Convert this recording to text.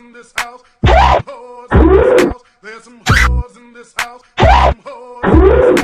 in this house. There's some hoes in this house. There's some hoes in this house. There's some whores in this house.